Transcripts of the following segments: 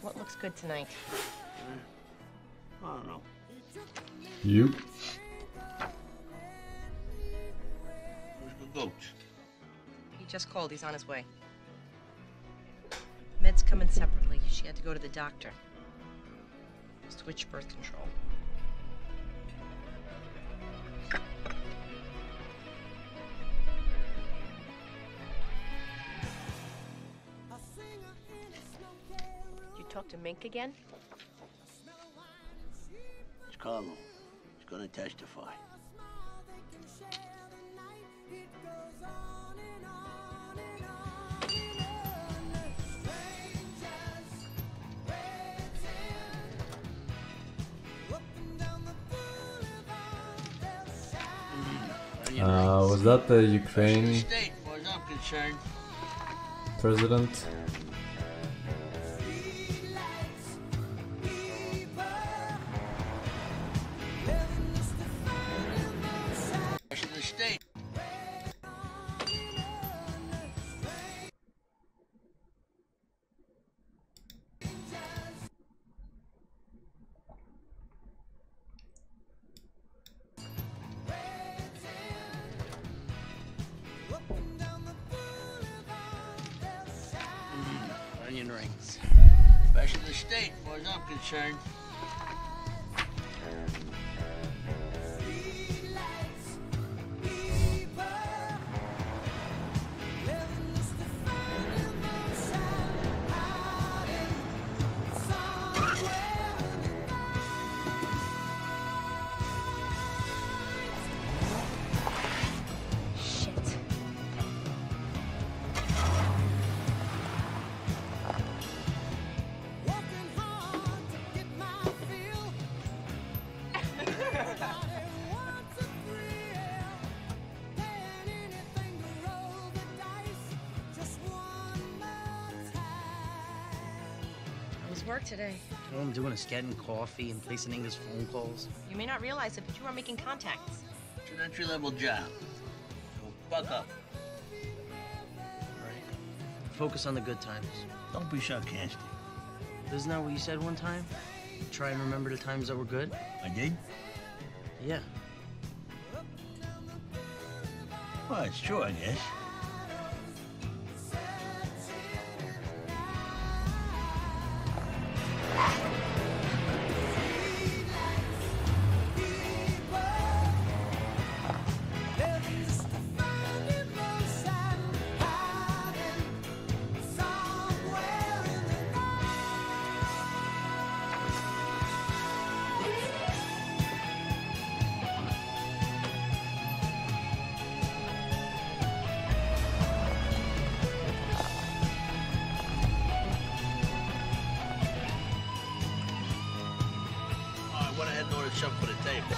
What looks good tonight? I don't know. You? Where's the goat? He just called. He's on his way. Meadow's coming separately. She had to go to the doctor. Switch birth control. Talk to Mink again? It's Carlo. He's gonna testify. Uh, was that the The Ukraine state, as far as I'm concerned. president? Onion rings. Of the state, as far as I'm concerned. Work today? Oh, I'm doing is getting coffee and placing Inga's phone calls. You may not realize it, but you are making contacts. It's an entry level job. So buck up. Right. Focus on the good times. Don't be sarcastic. Isn't that what you said one time? Try and remember the times that were good? I did? Yeah. Well, it's true, I guess. Went ahead and ordered something for the table.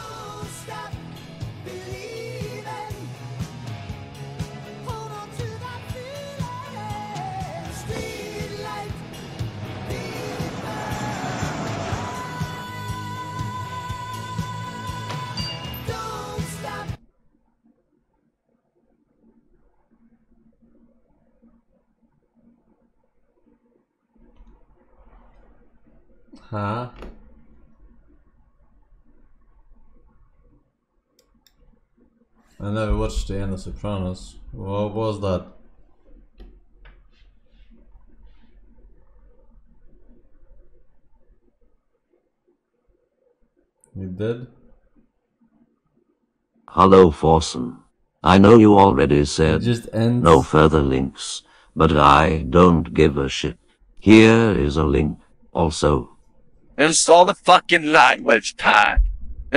Huh? I never watched the end of Sopranos. What was that? You did? Hello Forsen. I know you already It said just ends. no further links, but I don't give a shit. Here is a link. Also, Install the fucking language pad.